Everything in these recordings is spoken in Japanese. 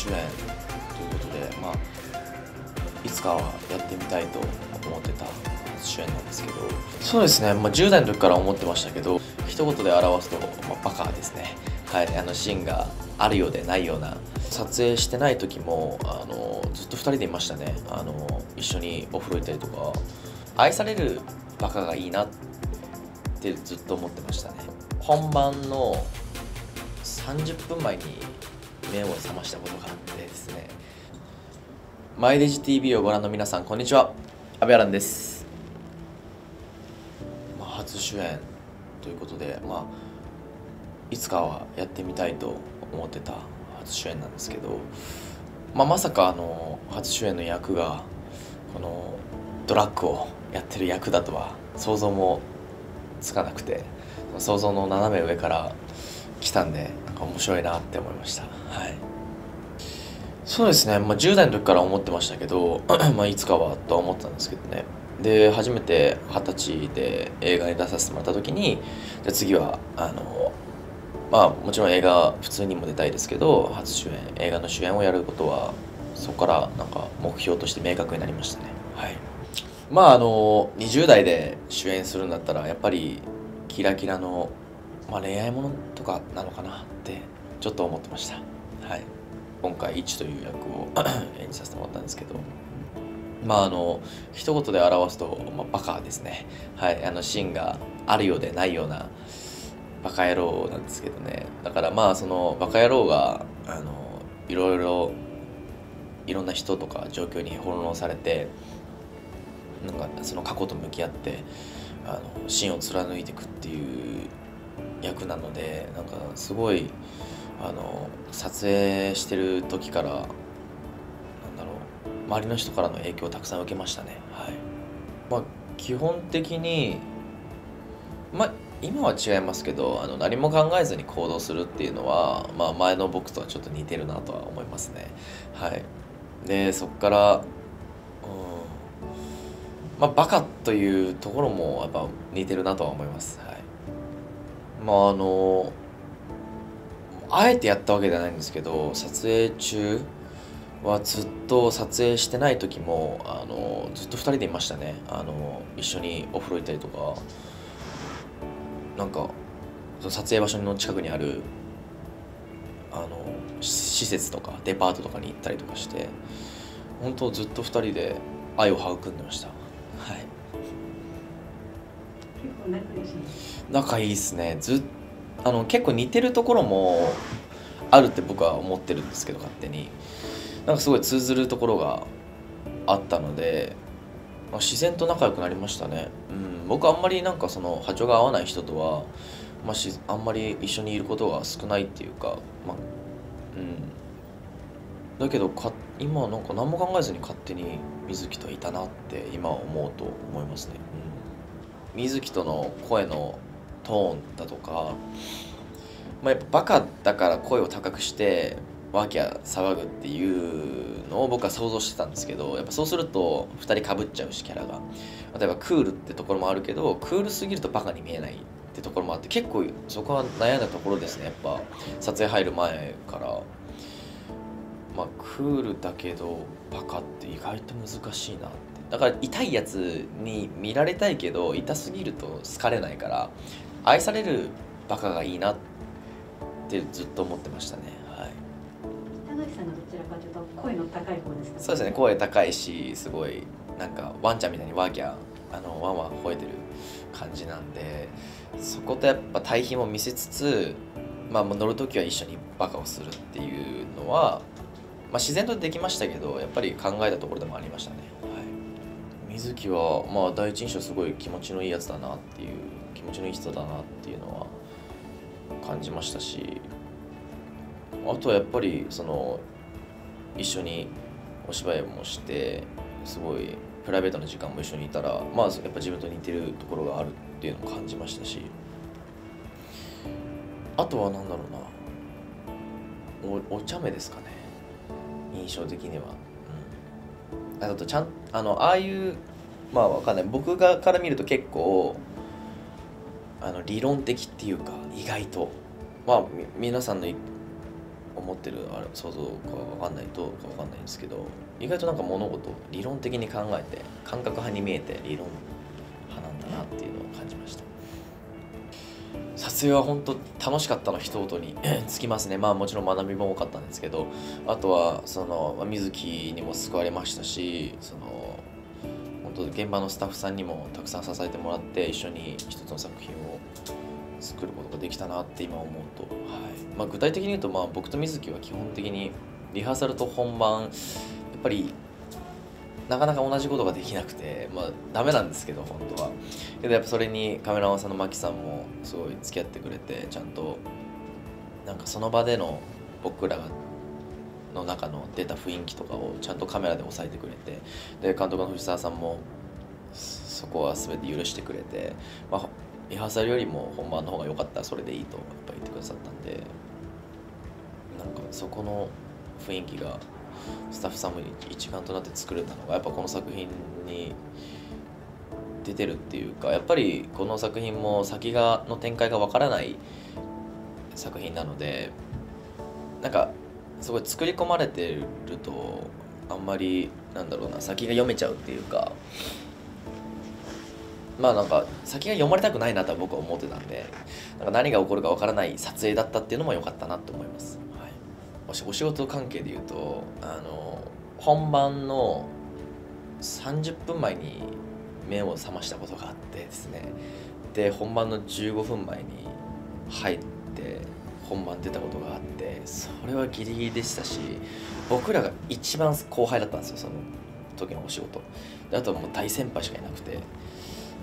主演ということで、まあ、いつかはやってみたいと思ってた主演なんですけど。そうですね、まあ、10代の時から思ってましたけど一言で表すと、まあ、バカですね。はいあのシーンがあるようでないような。撮影してない時もあのずっと2人でいましたね。あの一緒にお風呂行ったりとか。愛されるバカがいいなってずっと思ってましたね。本番の30分前に目を覚ましたことがあってですね。マイデジ TV をご覧の皆さんこんにちは。阿部アランです、まあ、初主演ということでまあいつかはやってみたいと思ってた初主演なんですけど、まあ、まさかあの初主演の役がこのドラッグをやってる役だとは想像もつかなくて想像の斜め上から来たんで面白いなって思いました。はい。そうですね、まあ、10代の時から思ってましたけど まあいつかはとは思ってたんですけどね。で初めて二十歳で映画に出させてもらった時にじゃ次はあのまあもちろん映画普通にも出たいですけど初主演映画の主演をやることはそこからなんか目標として明確になりましたね。はい。まああの20代で主演するんだったらやっぱりキラキラの、まあ、恋愛ものとかなのかなってちょっと思ってました。はい。今回一という役を 演じさせてもらったんですけど。まああの一言で表すと、まあ、バカですね。はい。あのシーンがあるようでないようなバカ野郎なんですけどね。だからまあそのバカ野郎があのいろいろいろんな人とか状況に翻弄されてなんかその過去と向き合ってあの芯を貫いていくっていう役なのでなんかすごいあの撮影してる時からなんだろう周りの人からの影響をたくさん受けましたね。はい。まあ基本的にまあ今は違いますけどあの何も考えずに行動するっていうのは、まあ、前の僕とはちょっと似てるなとは思いますね。はい。でそこからうんまあバカというところもやっぱ似てるなとは思います。はい。まああのあえてやったわけではないんですけど撮影中はずっと撮影してない時もあのずっと2人でいましたね。あの一緒にお風呂行ったりとか。なんかその撮影場所の近くにあるあの施設とかデパートとかに行ったりとかして本当ずっと2人で愛を育んでました。仲いいですね。ずあの結構似てるところもあるって僕は思ってるんですけど勝手に。なんかすごい通ずるところがあったので、まあ、自然と仲良くなりましたね、うん、僕あんまりなんかその波長が合わない人とは、まあ、しあんまり一緒にいることが少ないっていうかまあうん。だけどか今なんか何も考えずに勝手に水木といたなって今は思うと思いますね、うん、水木との声のトーンだとか、まあ、やっぱバカだから声を高くしてワーキャー騒ぐっていうのを僕は想像してたんですけどやっぱそうすると2人かぶっちゃうしキャラが。例えばクールってところもあるけどクールすぎるとバカに見えないってところもあって結構そこは悩んだところですねやっぱ。撮影入る前から。まあクールだけどバカって意外と難しいなってだから痛いやつに見られたいけど痛すぎると好かれないから愛されるバカがいいなってずっと思ってましたね。はい。北口さんがどちらかというと声の高い方ですか？そうですね。声高いしすごいなんかワンちゃんみたいにワーキャーあのワンワン吠えてる感じなんでそことやっぱ対比も見せつつ、まあ、乗る時は一緒にバカをするっていうのは、まあ、自然とできましたけどやっぱり考えたところでもありましたね、はい、水木はまあ第一印象すごい気持ちのいいやつだなっていう気持ちのいい人だなっていうのは感じましたしあとはやっぱりその一緒にお芝居もしてすごいプライベートな時間も一緒にいたらまあやっぱ自分と似てるところがあるっていうのを感じましたしあとは何だろうなおお茶目ですかね印象的には、あとちゃんあのああいうまあわかんない。僕がから見ると結構あの理論的っていうか意外と。まあ皆さんの思ってるあれ想像か分かんないとか分かんないんですけど意外となんか物事理論的に考えて感覚派に見えて理論派なんだなっていうのを感じました。撮影は本当楽しかったの一言に つきますね。まあもちろん学びも多かったんですけどあとはその水木にも救われましたしその本当現場のスタッフさんにもたくさん支えてもらって一緒に一つの作品を作ることができたなって今思うと、はい。まあ、具体的に言うとまあ僕と水木は基本的にリハーサルと本番やっぱりなかなか同じことができなくてまあダメなんですけど本当は。けどやっぱそれにカメラマンさんのマキさんもすごい付き合ってくれてちゃんとなんかその場での僕らの中の出た雰囲気とかをちゃんとカメラで押さえてくれてで監督の藤沢さんもそこは全て許してくれて、まあ、リハーサルよりも本番の方が良かったらそれでいいとやっぱ言ってくださったんでなんかそこの雰囲気がスタッフさんも一丸となって作れたのがやっぱこの作品に出てるっていうかやっぱりこの作品も先がの展開がわからない作品なのでなんかすごい作り込まれてるとあんまりなんだろうな先が読めちゃうっていうかまあなんか先が読まれたくないなとは僕は思ってたんでなんか何が起こるかわからない撮影だったっていうのも良かったなと思います、はい、お仕事関係で言うとあの本番の30分前に目を覚ましたことがあってですね。で本番の15分前に入って本番出たことがあってそれはギリギリでしたし僕らが一番後輩だったんですよその時のお仕事。であともう大先輩しかいなくて。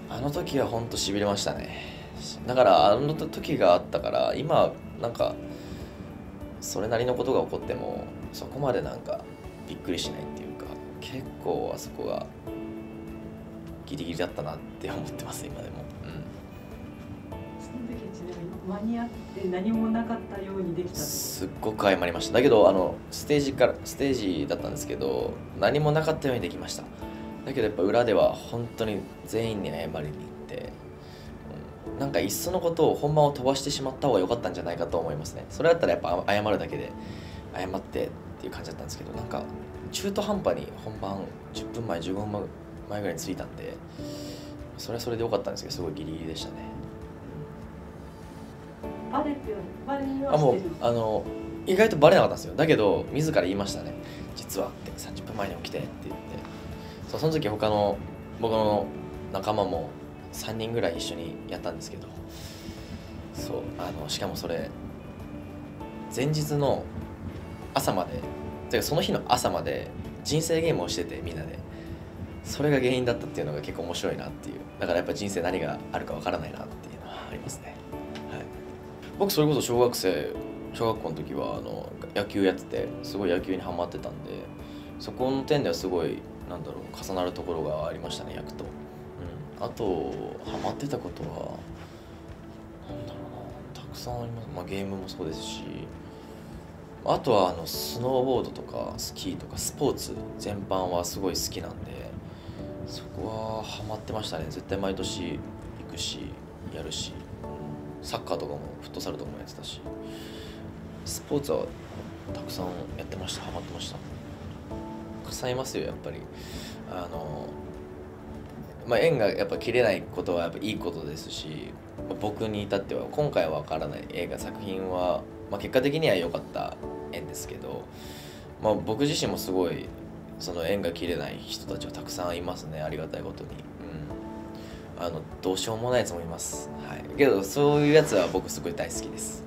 あの時はほんとしびれましたね。だからあの時があったから今なんかそれなりのことが起こってもそこまでなんかびっくりしないっていうか結構あそこがギリギリだったなって思ってます今でも。間に合って何もなかったようにできたすっごく謝りました。だけどあのステージからステージだったんですけど何もなかったようにできました。だけどやっぱ裏では本当に全員に謝りに行って、うん、なんかいっそのことを本番を飛ばしてしまった方が良かったんじゃないかと思いますね。それだったらやっぱ謝るだけで謝ってっていう感じだったんですけどなんか中途半端に本番10分前15分前ぐらいに着いたんでそれはそれで良かったんですけどすごいギリギリでしたね。バレてバレあもうあの意外とバレなかったんですよ。だけど自ら言いましたね。実はって30分前に起きてって言って。そうその時他の僕の仲間も3人ぐらい一緒にやったんですけどそうあのしかもそれ前日の朝までてかその日の朝まで人生ゲームをしててみんなでそれが原因だったっていうのが結構面白いなっていうだからやっぱ人生何があるかわからないなっていうのはありますね。はい。僕それこそ小学生小学校の時はあの野球やっててすごい野球にはまってたんでそこの点ではすごいなんだろう重なるところがありましたね役と、あとハマってたことはなんだろうなたくさんあります、まあ、ゲームもそうですしあとはあのスノーボードとかスキーとかスポーツ全般はすごい好きなんでそこはハマってましたね。絶対毎年行くしやるしサッカーとかもフットサルとかもやってたしスポーツはたくさんやってました。ハマってました。たくさんいますよやっぱり。あのまあ縁がやっぱ切れないことはやっぱいいことですし僕に至っては今回は分からない映画作品は、まあ、結果的には良かった縁ですけど、まあ、僕自身もすごいその縁が切れない人たちはたくさんいますねありがたいことに。うん。あのどうしようもないやつもいます、はい、けどそういうやつは僕すごい大好きです、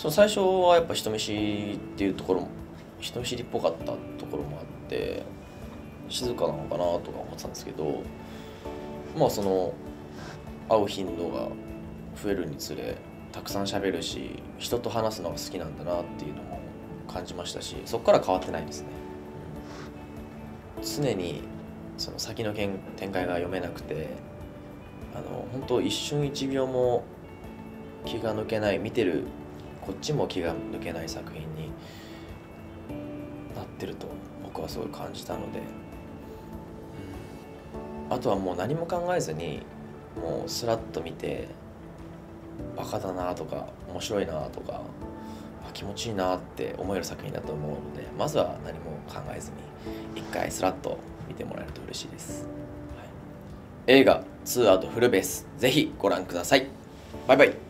その最初はやっぱ人見知りっていうところも人見知りっぽかったところもあって静かなのかなとか思ってたんですけどまあその会う頻度が増えるにつれたくさん喋るし人と話すのが好きなんだなっていうのも感じましたしそこから変わってないですね。常にその先の展開が読めなくてあの本当一瞬一秒も気が抜けない見てるこっちも気が抜けない作品になってると僕はすごい感じたので、うん、あとはもう何も考えずにもうスラッと見てバカだなとか面白いなとか気持ちいいなって思える作品だと思うのでまずは何も考えずに一回スラッと見てもらえると嬉しいです、はい。映画「2アウトフルベース」ぜひご覧ください。バイバイ。